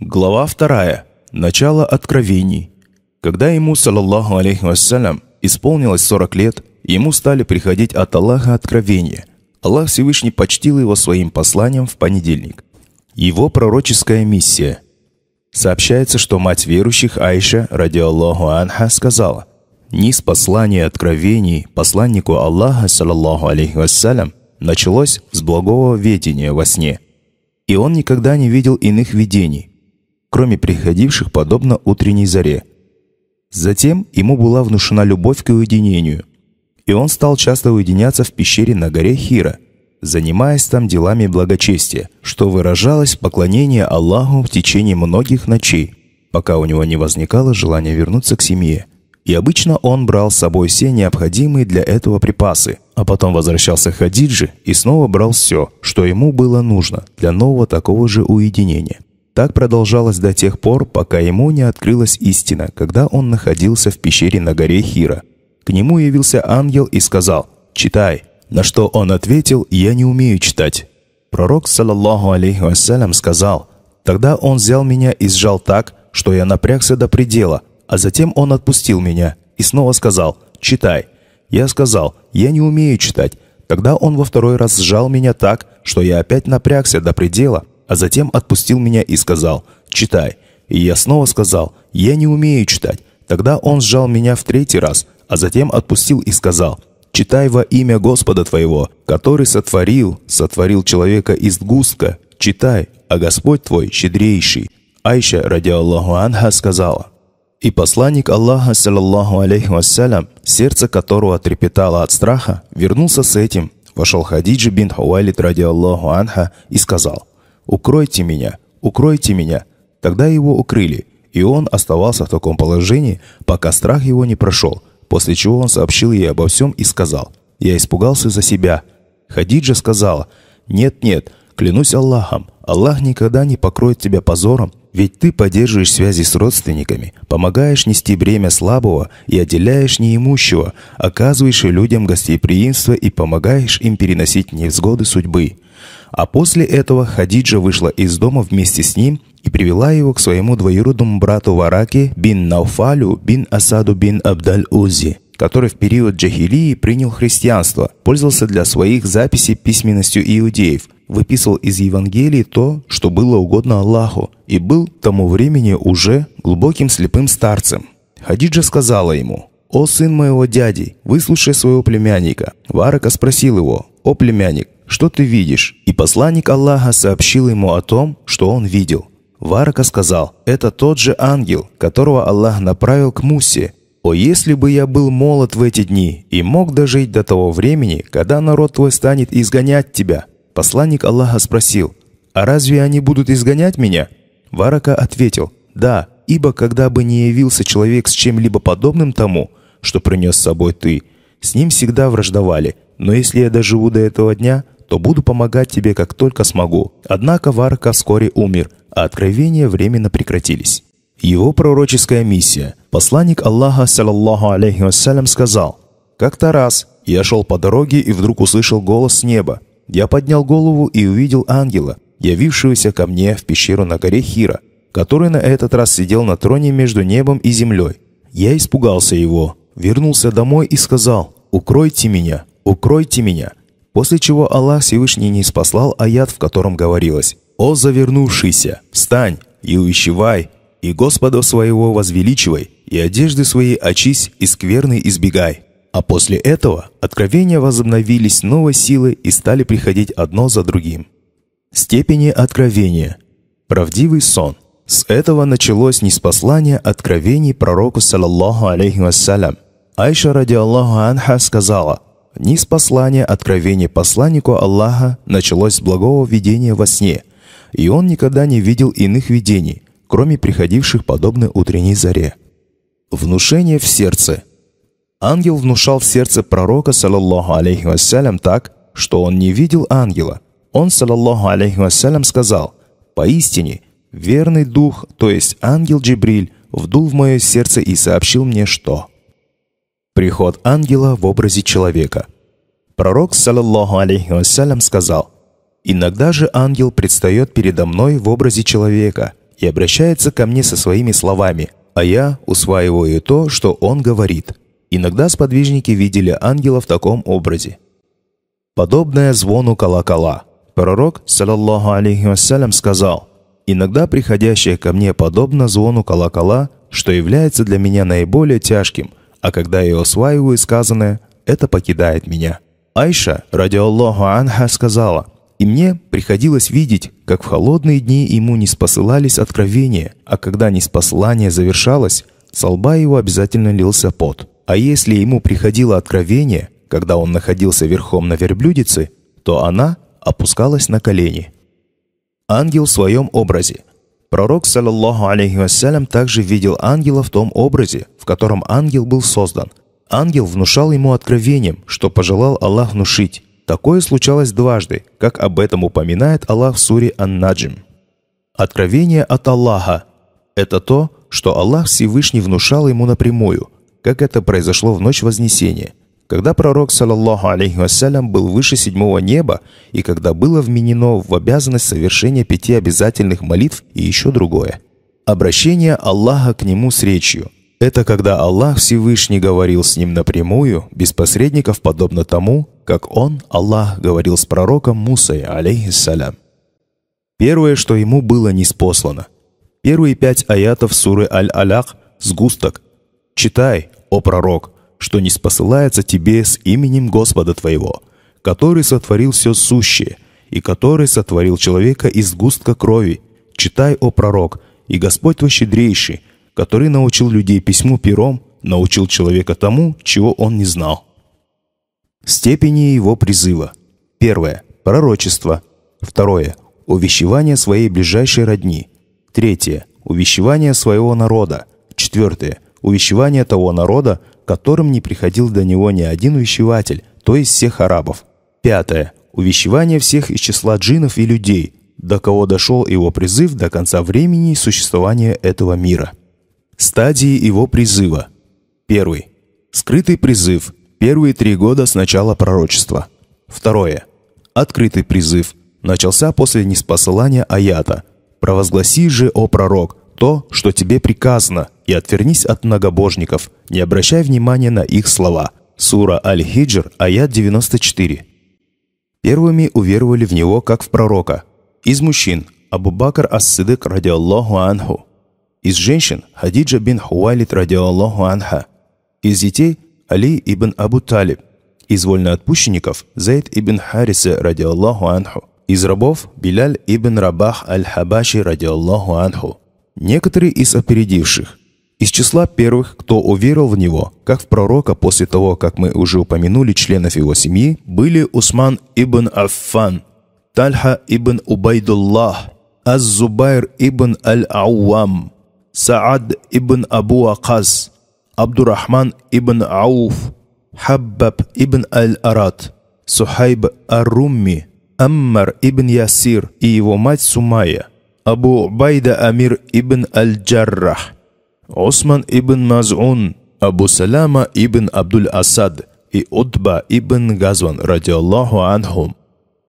Глава вторая. Начало откровений. Когда ему, саллаллаху алейхи вассалям, исполнилось 40 лет, ему стали приходить от Аллаха откровения. Аллах Всевышний почтил его своим посланием в понедельник. Его пророческая миссия. Сообщается, что мать верующих Айша, ради Аллаху Анха, сказала, «Низ послания откровений посланнику Аллаха, саллаллаху алейхи вассалям, началось с благого ведения во сне. И он никогда не видел иных видений, кроме приходивших подобно утренней заре. Затем ему была внушена любовь к уединению, и он стал часто уединяться в пещере на горе Хира, занимаясь там делами благочестия, что выражалось в поклонении Аллаху в течение многих ночей, пока у него не возникало желания вернуться к семье. И обычно он брал с собой все необходимые для этого припасы, а потом возвращался к Хадиджи и снова брал все, что ему было нужно для нового такого же уединения. Так продолжалось до тех пор, пока ему не открылась истина, когда он находился в пещере на горе Хира. К нему явился ангел и сказал «Читай». На что он ответил «Я не умею читать». Пророк, саллаллаху алейхи вассалям, сказал «Тогда он взял меня и сжал так, что я напрягся до предела, а затем он отпустил меня и снова сказал «Читай». Я сказал «Я не умею читать». Тогда он во второй раз сжал меня так, что я опять напрягся до предела, а затем отпустил меня и сказал «Читай». И я снова сказал «Я не умею читать». Тогда он сжал меня в третий раз, а затем отпустил и сказал «Читай во имя Господа твоего, который сотворил, сотворил человека из густка. Читай, а Господь твой щедрейший». Айша, ради Аллаху Анха, сказала и посланник Аллаха, саллаллаху алейхи вассалям, сердце которого трепетало от страха, вернулся с этим, вошел Хадиджи бин Хуайлит ради Аллаху Анха и сказал – «Укройте меня! Укройте меня!» Тогда его укрыли, и он оставался в таком положении, пока страх его не прошел, после чего он сообщил ей обо всем и сказал, «Я испугался за себя». Хадиджа сказала, «Нет-нет, клянусь Аллахом, Аллах никогда не покроет тебя позором, ведь ты поддерживаешь связи с родственниками, помогаешь нести бремя слабого и отделяешь неимущего, оказываешь людям гостеприимство и помогаешь им переносить невзгоды судьбы. А после этого Хадиджа вышла из дома вместе с ним и привела его к своему двоюродному брату Вараке бин Науфалю бин Асаду бин Абдаль-Узи, который в период джахилии принял христианство, пользовался для своих записей письменностью иудеев, выписывал из Евангелий то, что было угодно Аллаху, и был к тому времени уже глубоким слепым старцем. Хадиджа сказала ему, «О сын моего дяди, выслушай своего племянника». Варака спросил его, «О племянник, что ты видишь?» И посланник Аллаха сообщил ему о том, что он видел. Варака сказал, «Это тот же ангел, которого Аллах направил к Мусе. О, если бы я был молод в эти дни и мог дожить до того времени, когда народ твой станет изгонять тебя». Посланник Аллаха спросил, «А разве они будут изгонять меня?» Варака ответил, «Да, ибо когда бы не явился человек с чем-либо подобным тому, что принес с собой ты, с ним всегда враждовали. Но если я доживу до этого дня, то буду помогать тебе, как только смогу». Однако Варка вскоре умер, а откровения временно прекратились. Его пророческая миссия. Посланник Аллаха, саллаллаху алейхи вассалям, сказал, «Как-то раз я шел по дороге и вдруг услышал голос с неба. Я поднял голову и увидел ангела, явившегося ко мне в пещеру на горе Хира, который на этот раз сидел на троне между небом и землей. Я испугался его, вернулся домой и сказал, «Укройте меня, укройте меня». После чего Аллах Всевышний не спаслал аят, в котором говорилось «О завернувшийся, встань и увещевай, и Господа своего возвеличивай, и одежды свои очись, и скверны избегай». А после этого откровения возобновились новой силой и стали приходить одно за другим. Степени откровения. Правдивый сон. С этого началось неспослание откровений пророку, саллаллаху алейхи вассалям. Айша, ради Аллаху Анха, сказала, Низ послания откровения посланнику Аллаха началось с благого видения во сне, и он никогда не видел иных видений, кроме приходивших подобно утренней заре. Внушение в сердце. Ангел внушал в сердце пророка, саллаллаху алейхи вассалям, так, что он не видел ангела. Он, саллаллаху алейхи вассалям, сказал, «Поистине, верный дух, то есть ангел Джибриль, вдул в мое сердце и сообщил мне, что...» Приход ангела в образе человека. Пророк, саллаллаху алейхи вассалям, сказал, «Иногда же ангел предстает передо мной в образе человека, и обращается ко мне со своими словами, а я усваиваю то, что он говорит. Иногда сподвижники видели ангела в таком образе. Подобное звону колокола. Пророк, саллаллаху алейхи вассалям, сказал, «Иногда приходящее ко мне подобно звону колокола, что является для меня наиболее тяжким, а когда я усваиваю сказанное, это покидает меня». Айша, ради Аллаху анха, сказала, «И мне приходилось видеть, как в холодные дни ему не спосылались откровения, а когда неспослание завершалось, со лба его обязательно лился пот. А если ему приходило откровение, когда он находился верхом на верблюдице, то она опускалась на колени. Ангел в своем образе. Пророк, саллаллаху алейхи вассалям, также видел ангела в том образе, в котором ангел был создан. Ангел внушал ему откровением, что пожелал Аллах внушить. Такое случалось дважды, как об этом упоминает Аллах в суре Ан-Наджм. Откровение от Аллаха – это то, что Аллах Всевышний внушал ему напрямую, как это произошло в ночь Вознесения – когда пророк, саллаллаху алейхи вассалям, был выше седьмого неба, и когда было вменено в обязанность совершения пяти обязательных молитв и еще другое. Обращение Аллаха к нему с речью. Это когда Аллах Всевышний говорил с ним напрямую, без посредников, подобно тому, как Он, Аллах, говорил с пророком Мусой, алейхиссалям. Первое, что ему было неспослано. Первые пять аятов суры Аль-Аляк – сгусток. «Читай, о пророк, что не спосылается тебе с именем Господа твоего, который сотворил все сущее, и который сотворил человека из густка крови. Читай, о пророк, и Господь твой щедрейший, который научил людей письму пером, научил человека тому, чего он не знал. Степени его призыва. Первое. Пророчество. Второе. Увещевание своей ближайшей родни. Третье. Увещевание своего народа. Четвертое. Увещевание того народа, которым не приходил до него ни один увещеватель, то есть всех арабов. Пятое. Увещевание всех из числа джинов и людей, до кого дошел его призыв до конца времени существования этого мира. Стадии его призыва. Первый. Скрытый призыв. Первые три года с начала пророчества. Второе. Открытый призыв. Начался после неспосылания аята. «Провозгласи же, о пророк, то, что тебе приказано, и отвернись от многобожников, не обращай внимания на их слова. Сура Аль-Хиджр, аят 94. Первыми уверовали в него, как в пророка. Из мужчин – Абу Бакр ас-Сидык, ради Аллаху анху. Из женщин – Хадиджа бин Хуайлит, ради Аллаху анха. Из детей – Али ибн Абу Талиб. Из вольноотпущенников – Зайд ибн Хариса, ради Аллаху анху. Из рабов – Биляль ибн Рабах аль-Хабаши, ради Аллаху анху. Некоторые из опередивших. Из числа первых, кто уверовал в него, как в пророка после того, как мы уже упомянули членов его семьи, были Усман ибн Аффан, Тальха ибн Убайдуллах, Az-Зубайр ибн Аль-Ауам, Саад ибн Абу Аказ, Абдурахман ибн Ауф, Хаббаб ибн Аль-Арат, Сухайб Ар-Румми, Аммар ибн Ясир и его мать Сумая – Абу Байда Амир ибн Аль-Джаррах, Осман ибн Маз'ун, Абу Салама ибн Абдул Асад и Утба ибн Газван, ради Аллаху анхум.